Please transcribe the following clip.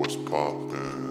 what's poppin'.